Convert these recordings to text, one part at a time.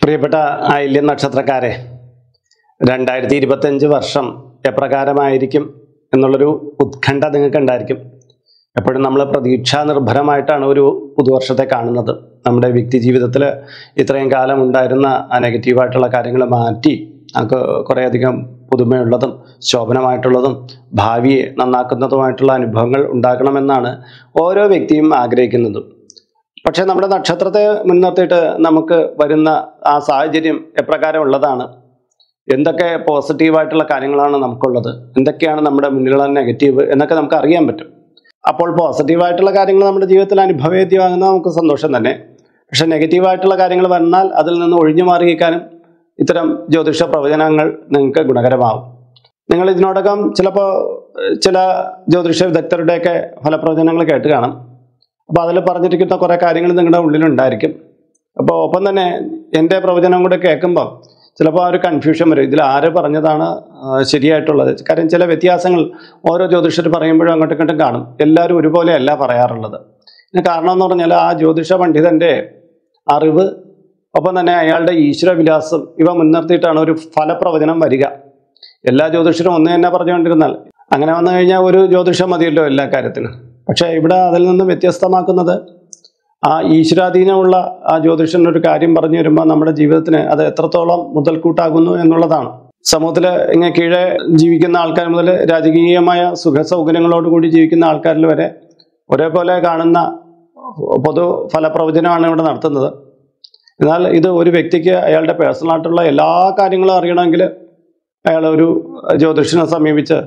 പ്രിയപ്പെട്ട ആയില്യം നക്ഷത്രക്കാരെ രണ്ടായിരത്തി ഇരുപത്തഞ്ച് വർഷം എപ്രകാരമായിരിക്കും എന്നുള്ളൊരു ഉത്കണ്ഠ നിങ്ങൾക്ക് ഉണ്ടായിരിക്കും എപ്പോഴും നമ്മൾ പ്രതീക്ഷാ നിർഭരമായിട്ടാണ് ഒരു പുതുവർഷത്തെ കാണുന്നത്. നമ്മുടെ വ്യക്തി ജീവിതത്തിൽ ഇത്രയും കാലം ഉണ്ടായിരുന്ന നെഗറ്റീവായിട്ടുള്ള കാര്യങ്ങൾ മാറ്റി നമുക്ക് കുറേയധികം പുതുമയുള്ളതും ശോഭനമായിട്ടുള്ളതും ഭാവിയെ നന്നാക്കുന്നതുമായിട്ടുള്ള അനുഭവങ്ങൾ ഉണ്ടാക്കണമെന്നാണ് ഓരോ വ്യക്തിയും ആഗ്രഹിക്കുന്നതും. പക്ഷേ നമ്മുടെ നക്ഷത്രത്തെ മുൻനിർത്തിയിട്ട് നമുക്ക് വരുന്ന ആ സാഹചര്യം എപ്രകാരമുള്ളതാണ് എന്തൊക്കെ പോസിറ്റീവായിട്ടുള്ള കാര്യങ്ങളാണ് നമുക്കുള്ളത്? എന്തൊക്കെയാണ് നമ്മുടെ മുന്നിലുള്ള നെഗറ്റീവ് എന്നൊക്കെ നമുക്ക് അറിയാൻ പറ്റും. അപ്പോൾ പോസിറ്റീവായിട്ടുള്ള കാര്യങ്ങൾ നമ്മുടെ ജീവിതത്തിൽ അനുഭവേദ്യമാകുന്ന നമുക്ക് സന്തോഷം തന്നെ. പക്ഷെ നെഗറ്റീവായിട്ടുള്ള കാര്യങ്ങൾ വന്നാൽ അതിൽ നിന്ന് ഒഴിഞ്ഞു മാറിയിരിക്കാനും ഇത്തരം ജ്യോതിഷ പ്രവചനങ്ങൾ നിങ്ങൾക്ക് ഗുണകരമാവും. നിങ്ങൾ ഇതിനോടകം ചിലപ്പോൾ ചില ജ്യോതിഷ വിദഗ്ധരുടെയൊക്കെ ഫലപ്രവചനങ്ങൾ കേട്ട് കാണും. അപ്പോൾ അതിൽ പറഞ്ഞിരിക്കുന്ന കുറേ കാര്യങ്ങൾ നിങ്ങളുടെ ഉള്ളിലുണ്ടായിരിക്കും. അപ്പോൾ ഒപ്പം തന്നെ എന്റെ പ്രവചനം കൂടെ കേൾക്കുമ്പോൾ ചിലപ്പോൾ ആ ഒരു കൺഫ്യൂഷൻ വരും. ഇതിൽ ആര് പറഞ്ഞതാണ് ശരിയായിട്ടുള്ളത്? കാര്യം ചില വ്യത്യാസങ്ങൾ ഓരോ ജ്യോതിഷർ പറയുമ്പോഴും അങ്ങോട്ടും ഇങ്ങോട്ടും കാണും. എല്ലാവരും ഒരുപോലെയല്ല പറയാറുള്ളത്. ഇതിന് കാരണം എന്ന് പറഞ്ഞാൽ ആ ജ്യോതിഷ പണ്ഡിതന്റെ അറിവ് ഒപ്പം തന്നെ അയാളുടെ ഈശ്വരവിലാസം ഇവ മുൻനിർത്തിയിട്ടാണ് ഒരു ഫലപ്രവചനം വരിക. എല്ലാ ജ്യോതിഷരും ഒന്ന് തന്നെ പറഞ്ഞുകൊണ്ടിരുന്നാൽ അങ്ങനെ വന്നു കഴിഞ്ഞാൽ ഒരു ജ്യോതിഷം മതിയല്ലോ എല്ലാ കാര്യത്തിനും പക്ഷേ ഇവിടെ അതിൽ നിന്ന് വ്യത്യസ്തമാക്കുന്നത് ആ ഈശ്വരാധീനമുള്ള ആ ജ്യോതിഷൻ ഒരു കാര്യം പറഞ്ഞു വരുമ്പോൾ നമ്മുടെ ജീവിതത്തിന് അത് എത്രത്തോളം മുതൽക്കൂട്ടാകുന്നു എന്നുള്ളതാണ്. സമൂഹത്തിൽ ഇങ്ങനെ കീഴെ ജീവിക്കുന്ന ആൾക്കാർ മുതൽ രാജകീയമായ സുഖ സൗകര്യങ്ങളോടുകൂടി ജീവിക്കുന്ന ആൾക്കാരിൽ വരെ ഒരേപോലെ കാണുന്ന പൊതു ഫലപ്രവചനമാണ് ഇവിടെ നടത്തുന്നത്. എന്നാൽ ഇത് ഒരു വ്യക്തിക്ക് അയാളുടെ പേഴ്സണലായിട്ടുള്ള എല്ലാ കാര്യങ്ങളും അറിയണമെങ്കിൽ അയാൾ ഒരു ജ്യോതിഷനെ സമീപിച്ച്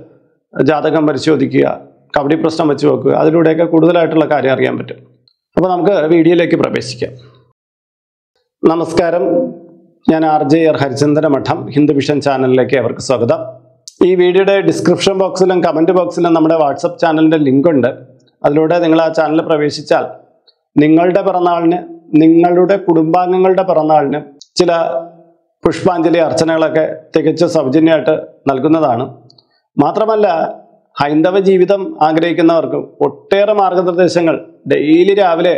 ജാതകം പരിശോധിക്കുക കബഡി പ്രശ്നം വെച്ച് നോക്കുക. അതിലൂടെയൊക്കെ കൂടുതലായിട്ടുള്ള കാര്യം അറിയാൻ പറ്റും. അപ്പോൾ നമുക്ക് വീഡിയോയിലേക്ക് പ്രവേശിക്കാം. നമസ്കാരം. ഞാൻ ആർ ജെ ആർ ഹരിചന്ദ്ര മഠം ഹിന്ദു വിഷൻ ചാനലിലേക്ക് അവർക്ക് സ്വാഗതം. ഈ വീഡിയോയുടെ ഡിസ്ക്രിപ്ഷൻ ബോക്സിലും കമന്റ് ബോക്സിലും നമ്മുടെ വാട്സപ്പ് ചാനലിന്റെ ലിങ്ക് ഉണ്ട്. അതിലൂടെ നിങ്ങൾ ആ ചാനൽ പ്രവേശിച്ചാൽ നിങ്ങളുടെ പിറന്നാളിന് നിങ്ങളുടെ കുടുംബാംഗങ്ങളുടെ പിറന്നാളിന് ചില പുഷ്പാഞ്ജലി അർച്ചനകളൊക്കെ തികച്ച സൗജന്യമായിട്ട് നൽകുന്നതാണ്. മാത്രമല്ല ഹൈന്ദവ ജീവിതം ആഗ്രഹിക്കുന്നവർക്ക് ഒട്ടേറെ മാർഗനിർദ്ദേശങ്ങൾ ഡെയിലി രാവിലെ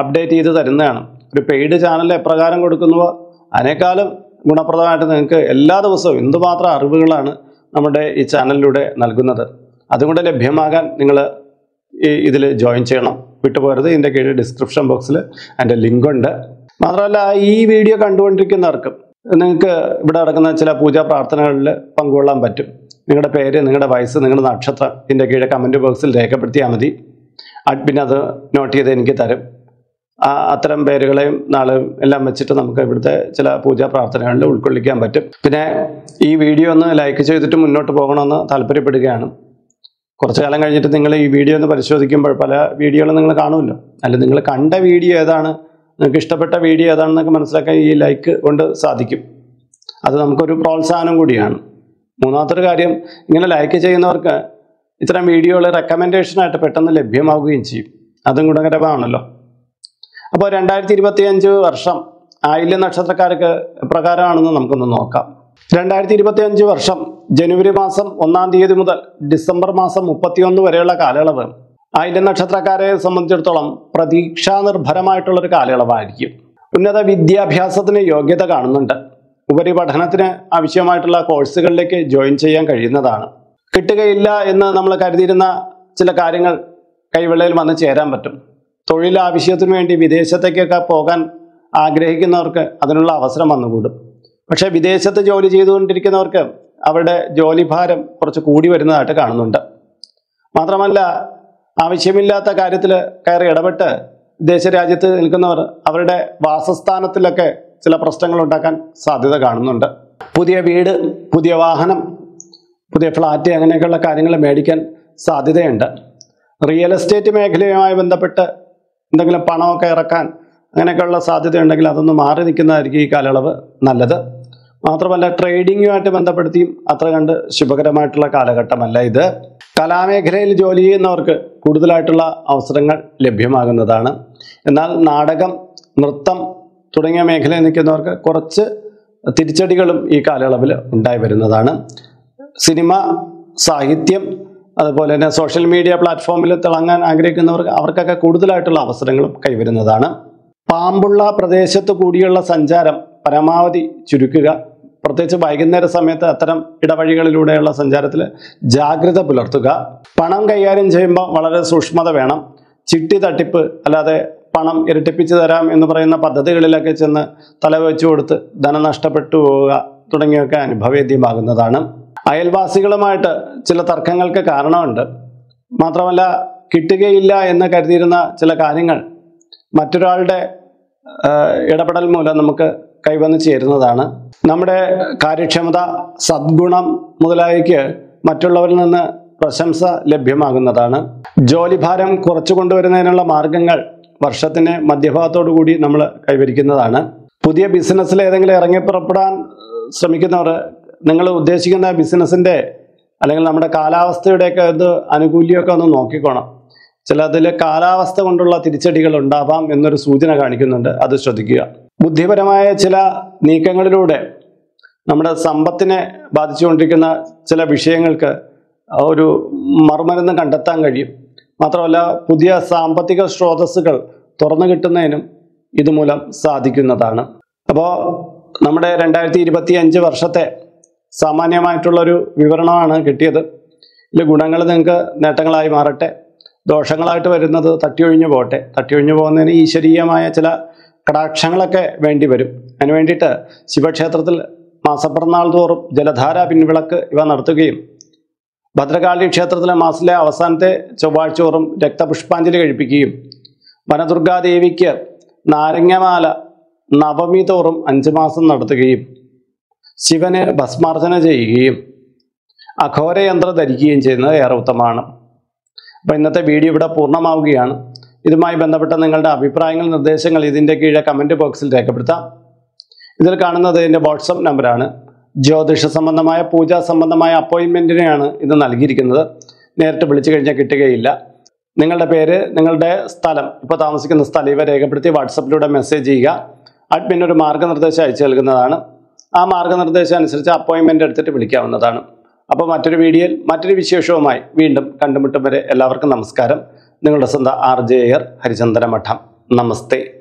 അപ്ഡേറ്റ് ചെയ്ത് തരുന്നതാണ്. ഒരു പെയ്ഡ് ചാനൽ എപ്രകാരം കൊടുക്കുന്നുവോ അതിനേക്കാളും ഗുണപ്രദമായിട്ട് നിങ്ങൾക്ക് എല്ലാ ദിവസവും എന്തുമാത്രം അറിവുകളാണ് നമ്മുടെ ഈ ചാനലിലൂടെ നൽകുന്നത് അതുകൊണ്ട് ലഭ്യമാകാൻ നിങ്ങൾ ഈ ഇതിൽ ജോയിൻ ചെയ്യണം. വിട്ടുപോകരുത് ഇതിന്റെ കീഴിൽ ഡിസ്ക്രിപ്ഷൻ ബോക്സിൽ അതിന്റെ ലിങ്ക് ഉണ്ട് മാത്രമല്ല ഈ വീഡിയോ കണ്ടുകൊണ്ടിരിക്കുന്നവർക്കും നിങ്ങൾക്ക് ഇവിടെ നടക്കുന്ന ചില പൂജാ പ്രാർത്ഥനകളിൽ പങ്കുകൊള്ളാൻ പറ്റും. നിങ്ങളുടെ പേര് നിങ്ങളുടെ വയസ്സ് നിങ്ങളുടെ നക്ഷത്രം ഇതിന്റെ കീഴെ കമന്റ് ബോക്സിൽ രേഖപ്പെടുത്തിയാൽ മതി. അഡ്മിൻ അത് നോട്ട് ചെയ്ത് എനിക്ക് തരും. അത്തരം പേരുകളെയും നാളും എല്ലാം വെച്ചിട്ട് നമുക്ക് ഇവിടുത്തെ ചില പൂജാ പ്രാർത്ഥനകളിൽ ഉൾക്കൊള്ളിക്കാൻ പറ്റും. പിന്നെ ഈ വീഡിയോ ഒന്ന് ലൈക്ക് ചെയ്തിട്ട് മുന്നോട്ട് പോകണമെന്ന് താല്പര്യപ്പെടുകയാണ്. കുറച്ച് കാലം കഴിഞ്ഞിട്ട് നിങ്ങൾ ഈ വീഡിയോ ഒന്ന് പരിശോധിക്കുമ്പോൾ പല വീഡിയോകളും നിങ്ങൾ കാണുമല്ലോ. അല്ല നിങ്ങൾ കണ്ട വീഡിയോ ഏതാണ്? നിങ്ങൾക്ക് ഇഷ്ടപ്പെട്ട വീഡിയോ ഏതാണെന്നൊക്കെ മനസ്സിലാക്കാൻ ഈ ലൈക്ക് കൊണ്ട് സാധിക്കും. അത് നമുക്കൊരു പ്രോത്സാഹനം കൂടിയാണ്. മൂന്നാമത്തൊരു കാര്യം ഇങ്ങനെ ലൈക്ക് ചെയ്യുന്നവർക്ക് ഇത്തരം വീഡിയോകൾ റെക്കമെൻഡേഷനായിട്ട് പെട്ടെന്ന് ലഭ്യമാവുകയും ചെയ്യും. അതും ഗുണകരമാണല്ലോ അപ്പോൾ രണ്ടായിരത്തി ഇരുപത്തി അഞ്ച് വർഷം ആയില്യ നക്ഷത്രക്കാർക്ക് പ്രകാരമാണെന്ന് നമുക്കൊന്ന് നോക്കാം. രണ്ടായിരത്തി ഇരുപത്തി അഞ്ച് വർഷം ജനുവരി മാസം ഒന്നാം തീയതി മുതൽ ഡിസംബർ മാസം മുപ്പത്തിയൊന്ന് വരെയുള്ള കാലയളവ് ആയില്യ നക്ഷത്രക്കാരെ സംബന്ധിച്ചിടത്തോളം പ്രതീക്ഷാ നിർഭരമായിട്ടുള്ളൊരു കാലയളവായിരിക്കും. ഉന്നത വിദ്യാഭ്യാസത്തിന് യോഗ്യത കാണുന്നുണ്ട്. ഉപരിപഠനത്തിന് ആവശ്യമായിട്ടുള്ള കോഴ്സുകളിലേക്ക് ജോയിൻ ചെയ്യാൻ കഴിയുന്നതാണ്. കിട്ടുകയില്ല എന്ന് നമ്മൾ കരുതിയിരുന്ന ചില കാര്യങ്ങൾ കൈവെള്ളയിൽ വന്ന് ചേരാൻ പറ്റും. തൊഴിൽ ആവശ്യത്തിനു വേണ്ടി വിദേശത്തേക്കൊക്കെ പോകാൻ ആഗ്രഹിക്കുന്നവർക്ക് അതിനുള്ള അവസരം വന്നുകൂടും. പക്ഷേ വിദേശത്ത് ജോലി ചെയ്തുകൊണ്ടിരിക്കുന്നവർക്ക് അവരുടെ ജോലിഭാരം കുറച്ച് കൂടി വരുന്നതായിട്ട് കാണുന്നുണ്ട്. മാത്രമല്ല ആവശ്യമില്ലാത്ത കാര്യത്തിൽ കയറി ഇടപെട്ട് വിദേശ രാജ്യത്ത് നിൽക്കുന്നവർ അവരുടെ വാസസ്ഥാനത്തിലൊക്കെ ചില പ്രശ്നങ്ങൾ ഉണ്ടാക്കാൻ സാധ്യത കാണുന്നുണ്ട്. പുതിയ വീട് പുതിയ വാഹനം പുതിയ ഫ്ലാറ്റ് അങ്ങനെയൊക്കെയുള്ള കാര്യങ്ങൾ മേടിക്കാൻ സാധ്യതയുണ്ട്. റിയൽ എസ്റ്റേറ്റ് മേഖലയുമായി ബന്ധപ്പെട്ട് എന്തെങ്കിലും പണമൊക്കെ ഇറക്കാൻ അങ്ങനെയൊക്കെയുള്ള സാധ്യതയുണ്ടെങ്കിൽ അതൊന്ന് മാറി നിൽക്കുന്നതായിരിക്കും ഈ കാലയളവ് നല്ലത്. മാത്രമല്ല ട്രേഡിങ്ങുമായിട്ട് ബന്ധപ്പെടുത്തിയും അത്ര കണ്ട് ശുഭകരമായിട്ടുള്ള കാലഘട്ടമല്ല ഇത്. കലാമേഖലയിൽ ജോലി ചെയ്യുന്നവർക്ക് കൂടുതലായിട്ടുള്ള അവസരങ്ങൾ ലഭ്യമാകുന്നതാണ്. എന്നാൽ നാടകം നൃത്തം തുടങ്ങിയ മേഖലയിൽ നിൽക്കുന്നവർക്ക് കുറച്ച് തിരിച്ചടികളും ഈ കാലയളവിൽ ഉണ്ടായി വരുന്നതാണ്. സിനിമ സാഹിത്യം അതുപോലെ തന്നെ സോഷ്യൽ മീഡിയ പ്ലാറ്റ്ഫോമിൽ തിളങ്ങാൻ ആഗ്രഹിക്കുന്നവർക്ക് അവർക്കൊക്കെ കൂടുതലായിട്ടുള്ള അവസരങ്ങളും കൈവരുന്നതാണ്. പാമ്പുള്ള പ്രദേശത്ത് കൂടിയുള്ള സഞ്ചാരം പരമാവധി ചുരുക്കുക പ്രത്യേകിച്ച് വൈകുന്നേര സമയത്ത് അത്തരം ഇടവഴികളിലൂടെയുള്ള സഞ്ചാരത്തിൽ ജാഗ്രത പുലർത്തുക. പണം കൈകാര്യം ചെയ്യുമ്പോൾ വളരെ സൂക്ഷ്മത വേണം. ചിട്ടി തട്ടിപ്പ് അല്ലാതെ പണം ഇരട്ടിപ്പിച്ച് തരാം എന്ന് പറയുന്ന പദ്ധതികളിലൊക്കെ ചെന്ന് തലവെച്ചു കൊടുത്ത് ധനം നഷ്ടപ്പെട്ടു പോവുക തുടങ്ങിയൊക്കെ അനുഭവേദ്യമാകുന്നതാണ്. അയൽവാസികളുമായിട്ട് ചില തർക്കങ്ങൾക്ക് കാരണമുണ്ട്. മാത്രമല്ല കിട്ടുകയില്ല എന്ന് കരുതിയിരുന്ന ചില കാര്യങ്ങൾ മറ്റൊരാളുടെ ഇടപെടൽ മൂലം നമുക്ക് കൈവന്ന് ചേരുന്നതാണ്. നമ്മുടെ കാര്യക്ഷമത സദ്ഗുണം മുതലായവയ്ക്ക് മറ്റുള്ളവരിൽ നിന്ന് പ്രശംസ ലഭ്യമാകുന്നതാണ്. ജോലിഭാരം കുറച്ചു കൊണ്ടുവരുന്നതിനുള്ള മാർഗങ്ങൾ വർഷത്തിന് മധ്യഭാഗത്തോടു കൂടി നമ്മൾ കൈവരിക്കുന്നതാണ്. പുതിയ ബിസിനസ്സിൽ ഏതെങ്കിലും ഇറങ്ങിപ്പുറപ്പെടാൻ ശ്രമിക്കുന്നവർ നിങ്ങൾ ഉദ്ദേശിക്കുന്ന ബിസിനസ്സിന്റെ അല്ലെങ്കിൽ നമ്മുടെ കാലാവസ്ഥയുടെയൊക്കെ ഇത് ആനുകൂല്യമൊക്കെ ഒന്ന് നോക്കിക്കോണം. ചിലതിൽ കാലാവസ്ഥ കൊണ്ടുള്ള തിരിച്ചടികൾ ഉണ്ടാവാം എന്നൊരു സൂചന കാണിക്കുന്നുണ്ട്. അത് ശ്രദ്ധിക്കുക. ബുദ്ധിപരമായ ചില നീക്കങ്ങളിലൂടെ നമ്മുടെ സമ്പത്തിനെ ബാധിച്ചുകൊണ്ടിരിക്കുന്ന ചില വിഷയങ്ങൾക്ക് ഒരു മറുമരുന്ന് കണ്ടെത്താൻ കഴിയും. മാത്രമല്ല പുതിയ സാമ്പത്തിക സ്രോതസ്സുകൾ തുറന്നു കിട്ടുന്നതിനും ഇതുമൂലം സാധിക്കുന്നതാണ്. അപ്പോൾ നമ്മുടെ രണ്ടായിരത്തി ഇരുപത്തി അഞ്ച് വർഷത്തെ സാമാന്യമായിട്ടുള്ളൊരു വിവരണമാണ് കിട്ടിയത്. ഇതിൽ ഗുണങ്ങൾ നിങ്ങൾക്ക് നേട്ടങ്ങളായി മാറട്ടെ. ദോഷങ്ങളായിട്ട് വരുന്നത് തട്ടിയൊഴിഞ്ഞു പോകട്ടെ. തട്ടിയൊഴിഞ്ഞു പോകുന്നതിന് ഈശ്വരീയമായ ചില കടാക്ഷങ്ങളൊക്കെ വേണ്ടി വരും. അതിനു വേണ്ടിയിട്ട് ശിവക്ഷേത്രത്തിൽ മാസപ്പിറന്നാൾ തോറും ജലധാര പിൻവിളക്ക് ഇവ നടത്തുകയും ഭദ്രകാളി ക്ഷേത്രത്തിലെ മാസത്തിലെ അവസാനത്തെ ചൊവ്വാഴ്ച തോറും രക്തപുഷ്പാഞ്ജലി കഴിപ്പിക്കുകയും വനദുർഗാദേവിക്ക് നാരങ്ങമാല നവമി തോറും അഞ്ച് മാസം നടത്തുകയും ശിവന് ഭസ്മാർച്ചന ചെയ്യുകയും അഘോരയന്ത്രം ധരിക്കുകയും ചെയ്യുന്നത് ഏറെ ഉത്തമമാണ്. അപ്പോൾ ഇന്നത്തെ വീഡിയോ ഇവിടെ പൂർണമാവുകയാണ്. ഇതുമായി ബന്ധപ്പെട്ട നിങ്ങളുടെ അഭിപ്രായങ്ങൾ നിർദ്ദേശങ്ങൾ ഇതിന്റെ കീഴെ കമന്റ് ബോക്സിൽ രേഖപ്പെടുത്താം. ഇതിൽ കാണുന്നത് എന്റെ വാട്സപ്പ് നമ്പറാണ് ജ്യോതിഷ സംബന്ധമായ പൂജാ സംബന്ധമായ അപ്പോയിൻമെന്റിനെയാണ് ഇത് നൽകിയിരിക്കുന്നത്. നേരിട്ട് വിളിച്ചു കഴിഞ്ഞാൽ കിട്ടുകയില്ല. നിങ്ങളുടെ പേര് നിങ്ങളുടെ സ്ഥലം ഇപ്പോൾ താമസിക്കുന്ന സ്ഥലം ഇവ രേഖപ്പെടുത്തി വാട്സപ്പിലൂടെ മെസ്സേജ് ചെയ്യുക. അഡ്മിൻ ഒരു മാർഗനിർദ്ദേശം അയച്ചു നൽകുന്നതാണ്. ആ മാർഗനിർദ്ദേശം അനുസരിച്ച് അപ്പോയിൻമെന്റ് എടുത്തിട്ട് വിളിക്കാവുന്നതാണ്. അപ്പോൾ മറ്റൊരു വീഡിയോയിൽ മറ്റൊരു വിശേഷവുമായി വീണ്ടും കണ്ടുമുട്ടും വരെ എല്ലാവർക്കും നമസ്കാരം. നിങ്ങളുടെ സ്വന്തം ആർ ജെ എയർ ഹരിചന്ദന മഠം. നമസ്തേ.